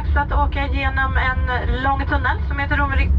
dags att åka igenom en lång tunnel som heter Romerik